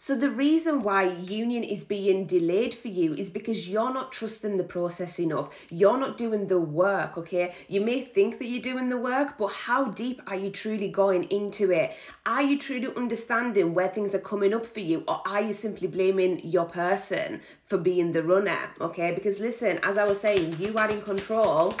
So, the reason why union is being delayed for you is because you're not trusting the process enough. You're not doing the work, okay? You may think that you're doing the work, but how deep are you truly going into it? Are you truly understanding where things are coming up for you, or are you simply blaming your person for being the runner, okay? Because listen, as I was saying, you are in control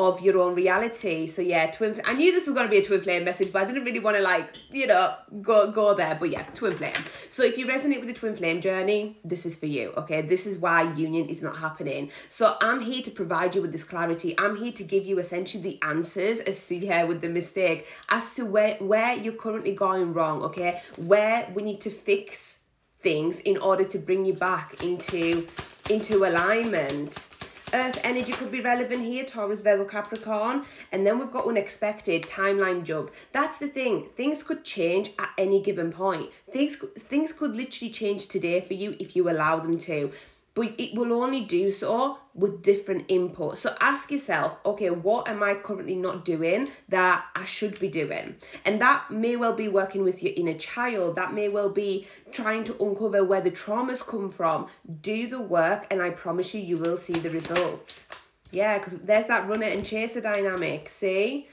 of your own reality. So yeah, twin. I knew this was going to be a twin flame message, but I didn't really want to like you know go go there. But yeah, twin flame. So if you resonate with the twin flame journey, this is for you. Okay, this is why union is not happening. So I'm here to provide you with this clarity. I'm here to give you essentially the answers as to yeah with the mistake as to where where you're currently going wrong. Okay, where we need to fix things in order to bring you back into into alignment Earth energy could be relevant here, Taurus, Virgo, Capricorn. And then we've got unexpected timeline jump. That's the thing. Things could change at any given point. Things, things could literally change today for you if you allow them to but it will only do so with different input. So ask yourself, okay, what am I currently not doing that I should be doing? And that may well be working with your inner child, that may well be trying to uncover where the traumas come from. Do the work, and I promise you, you will see the results. Yeah, because there's that runner and chaser dynamic. See?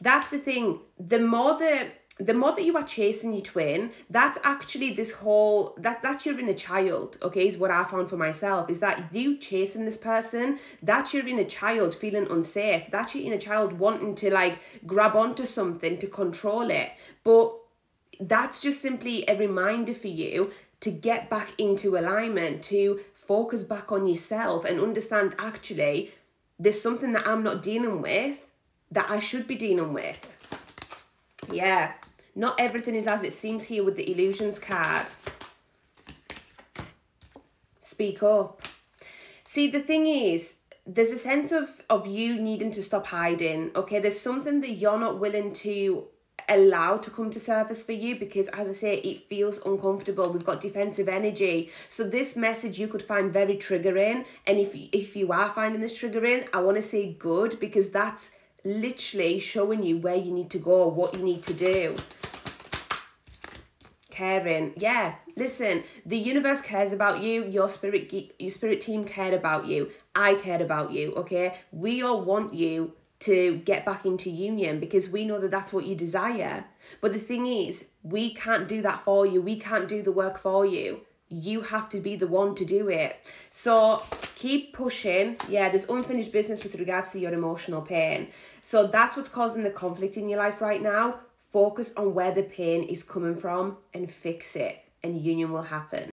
That's the thing. The more that the more that you are chasing your twin, that's actually this whole that that's your inner child, okay, is what I found for myself. Is that you chasing this person, that's your inner child feeling unsafe. That's your inner child wanting to like grab onto something to control it. But that's just simply a reminder for you to get back into alignment, to focus back on yourself and understand actually there's something that I'm not dealing with that I should be dealing with. Yeah, not everything is as it seems here with the illusions card. Speak up. See, the thing is, there's a sense of, of you needing to stop hiding, okay? There's something that you're not willing to allow to come to surface for you because as I say it feels uncomfortable we've got defensive energy so this message you could find very triggering and if if you are finding this triggering I want to say good because that's literally showing you where you need to go what you need to do caring. Yeah, listen, the universe cares about you. Your spirit, your spirit team cared about you. I cared about you. Okay, we all want you to get back into union because we know that that's what you desire. But the thing is, we can't do that for you. We can't do the work for you. You have to be the one to do it. So keep pushing. Yeah, there's unfinished business with regards to your emotional pain. So that's what's causing the conflict in your life right now. Focus on where the pain is coming from and fix it, and union will happen.